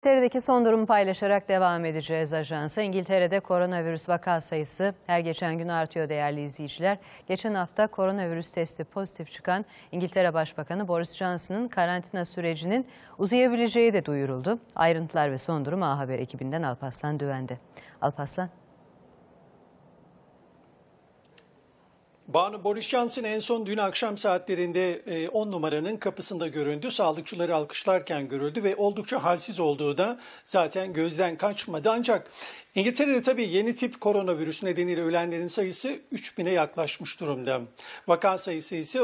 İngiltere'deki son durumu paylaşarak devam edeceğiz ajansa. İngiltere'de koronavirüs vaka sayısı her geçen gün artıyor değerli izleyiciler. Geçen hafta koronavirüs testi pozitif çıkan İngiltere Başbakanı Boris Johnson'ın karantina sürecinin uzayabileceği de duyuruldu. Ayrıntılar ve son durum A Haber ekibinden Alpaslan Düven'de. Alpaslan. Banu Boris Johnson en son dün akşam saatlerinde 10 numaranın kapısında göründü. Sağlıkçıları alkışlarken görüldü ve oldukça halsiz olduğu da zaten gözden kaçmadı. Ancak İngiltere'de tabii yeni tip koronavirüs nedeniyle ölenlerin sayısı 3000'e yaklaşmış durumda. Vaka sayısı ise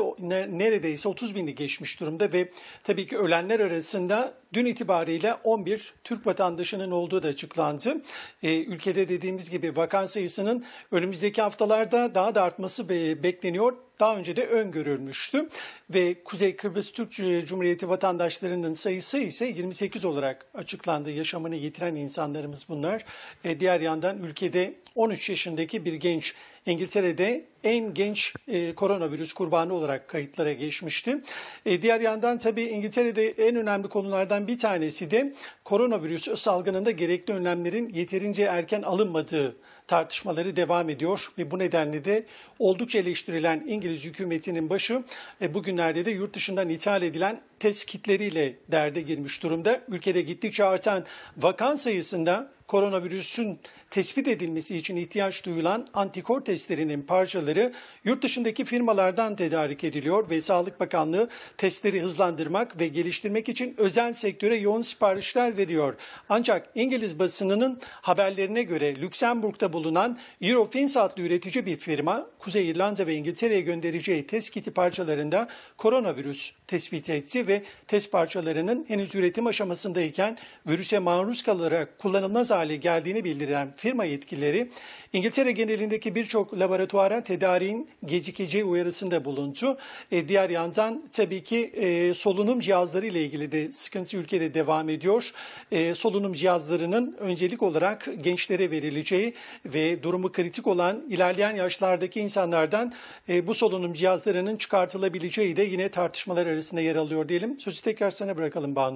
neredeyse 30 bini geçmiş durumda ve tabii ki ölenler arasında dün itibariyle 11 Türk vatandaşının olduğu da açıklandı. Ee, ülkede dediğimiz gibi vaka sayısının önümüzdeki haftalarda daha da artması bekleniyor daha önce de öngörülmüştü ve Kuzey Kıbrıs Türk Cumhuriyeti vatandaşlarının sayısı ise 28 olarak açıklandı. Yaşamını yitiren insanlarımız bunlar. E, diğer yandan ülkede 13 yaşındaki bir genç İngiltere'de en genç e, koronavirüs kurbanı olarak kayıtlara geçmişti. E, diğer yandan tabii İngiltere'de en önemli konulardan bir tanesi de koronavirüs salgınında gerekli önlemlerin yeterince erken alınmadığı tartışmaları devam ediyor ve bu nedenle de oldukça eleştirilen İngiliz hükümetinin başı e, bugünlerde de yurt dışından ithal edilen test kitleriyle derde girmiş durumda. Ülkede gittikçe artan vakan sayısında koronavirüsün tespit edilmesi için ihtiyaç duyulan antikor testlerinin parçaları yurt dışındaki firmalardan tedarik ediliyor ve Sağlık Bakanlığı testleri hızlandırmak ve geliştirmek için özel sektöre yoğun siparişler veriyor. Ancak İngiliz basınının haberlerine göre Lüksemburg'da bulunan Eurofins adlı üretici bir firma Kuzey İrlanda ve İngiltere'ye göndereceği test kiti parçalarında koronavirüs tespit etti ve test parçalarının henüz üretim aşamasındayken virüse maruz kalarak kullanılmaz hale geldiğini bildiren firma yetkilileri İngiltere genelindeki birçok laboratuvara tedariğin gecikeceği uyarısında bulundu. E, diğer yandan tabii ki e, solunum cihazları ile ilgili de sıkıntı ülkede devam ediyor. E, solunum cihazlarının öncelik olarak gençlere verileceği ve durumu kritik olan ilerleyen yaşlardaki insanlardan e, bu solunum cihazlarının çıkartılabileceği de yine tartışmalar arasında yer alıyor diyelim. Sözü tekrar sana bırakalım Banu.